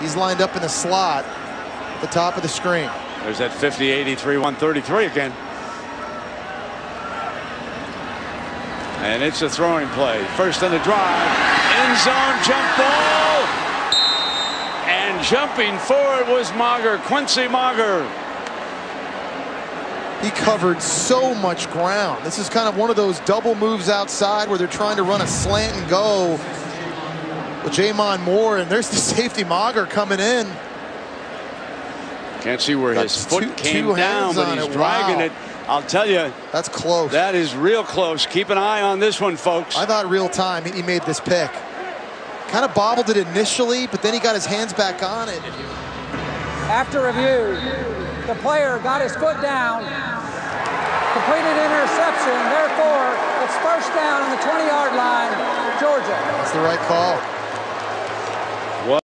He's lined up in the slot at the top of the screen. There's that 50, 83, 133 again. And it's a throwing play. First on the drive. End zone jump ball. And jumping forward was Mauger, Quincy Mauger. He covered so much ground. This is kind of one of those double moves outside where they're trying to run a slant and go with J'Mon Moore, and there's the safety Mauger coming in. Can't see where Got his foot two- came two down, but he's it. dragging Wow. it. I'll tell you, That's close. that is real close. Keep an eye on this one, folks. I thought real time he he made this pick. Kind of bobbled it initially, but then he got his hands back on it. After review, the player got his foot down, completed interception. Therefore, it's first down on the 20-yard line, Georgia. That's the right call.